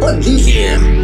Magnesium.